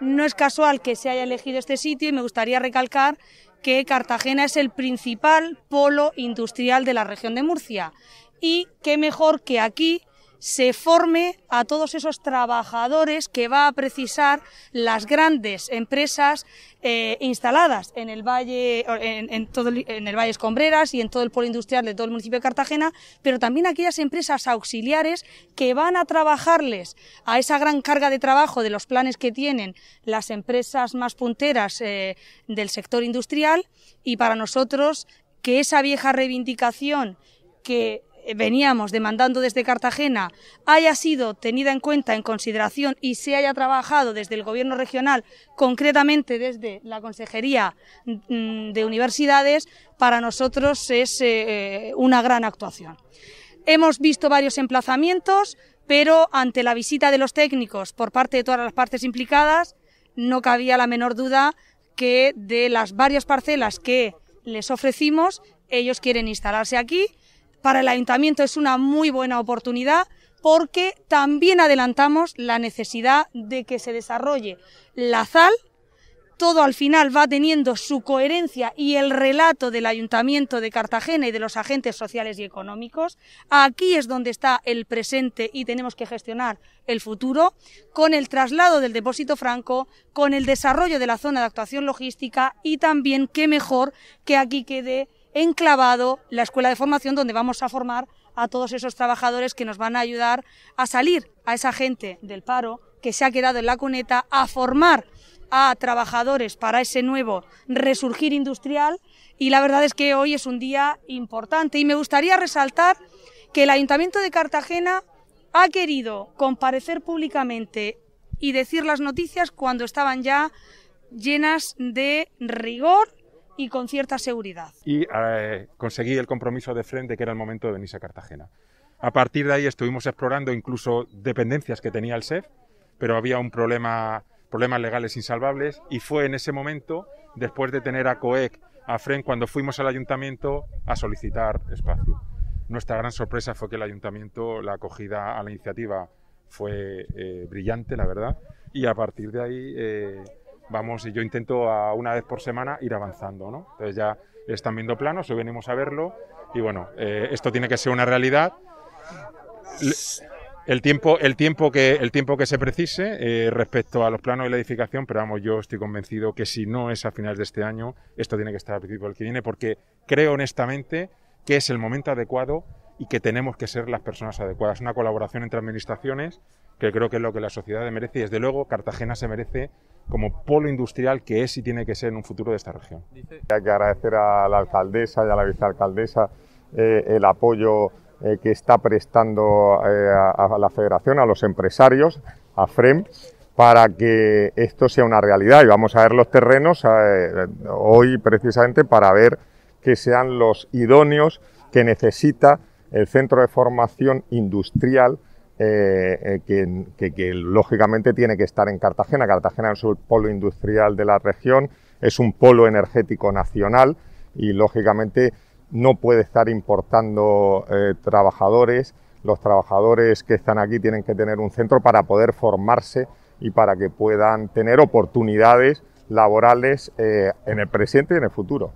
no es casual que se haya elegido este sitio y me gustaría recalcar que Cartagena es el principal polo industrial de la región de Murcia. Y qué mejor que aquí se forme a todos esos trabajadores que va a precisar las grandes empresas eh, instaladas en el valle, en, todo en el valle Escombreras y en todo el polo industrial de todo el municipio de Cartagena, pero también aquellas empresas auxiliares que van a trabajarles a esa gran carga de trabajo de los planes que tienen las empresas más punteras eh, del sector industrial. Y para nosotros que esa vieja reivindicación que veníamos demandando desde Cartagena haya sido tenida en cuenta, en consideración y se haya trabajado desde el Gobierno regional, concretamente desde la Consejería mm, de Universidades, para nosotros es eh, una gran actuación. Hemos visto varios emplazamientos, pero ante la visita de los técnicos por parte de todas las partes implicadas, no cabía la menor duda que de las varias parcelas que les ofrecimos, ellos quieren instalarse aquí para el ayuntamiento es una muy buena oportunidad porque también adelantamos la necesidad de que se desarrolle la ZAL. Todo al final va teniendo su coherencia y el relato del Ayuntamiento de Cartagena y de los agentes sociales y económicos. Aquí es donde está el presente y tenemos que gestionar el futuro, con el traslado del depósito franco, con el desarrollo de la zona de actuación logística y también, qué mejor que aquí quede enclavado la escuela de formación donde vamos a formar a todos esos trabajadores que nos van a ayudar a salir a esa gente del paro que se ha quedado en la cuneta, a formar a trabajadores para ese nuevo resurgir industrial. Y la verdad es que hoy es un día importante y me gustaría resaltar que el Ayuntamiento de Cartagena ha querido comparecer públicamente y decir las noticias cuando estaban ya llenas de rigor y con cierta seguridad. Y eh, conseguí el compromiso de frente que era el momento de venirse a Cartagena. A partir de ahí estuvimos explorando incluso dependencias que tenía el SEF, pero había un problema, problemas legales insalvables y fue en ese momento, después de tener a COEC, a FREN, cuando fuimos al ayuntamiento a solicitar espacio. Nuestra gran sorpresa fue que el ayuntamiento, la acogida a la iniciativa fue eh, brillante, la verdad, y a partir de ahí eh, vamos, y yo intento a una vez por semana ir avanzando, ¿no? Entonces ya están viendo planos, hoy venimos a verlo y bueno, eh, esto tiene que ser una realidad. El tiempo, el tiempo, que, el tiempo que se precise eh, respecto a los planos de la edificación, pero vamos, yo estoy convencido que si no es a finales de este año, esto tiene que estar a principio del que viene, porque creo honestamente que es el momento adecuado y que tenemos que ser las personas adecuadas. Una colaboración entre administraciones que creo que es lo que la sociedad merece y desde luego Cartagena se merece como polo industrial que es y tiene que ser en un futuro de esta región. Hay que agradecer a la alcaldesa y a la vicealcaldesa eh, el apoyo eh, que está prestando eh, a, la federación, a los empresarios, a FREM, para que esto sea una realidad. Y vamos a ver los terrenos hoy precisamente para ver que sean los idóneos que necesita el centro de formación industrial eh, eh, que, lógicamente tiene que estar en Cartagena. Cartagena es un polo industrial de la región, es un polo energético nacional y lógicamente no puede estar importando eh, trabajadores. Los trabajadores que están aquí tienen que tener un centro para poder formarse y para que puedan tener oportunidades laborales en el presente y en el futuro.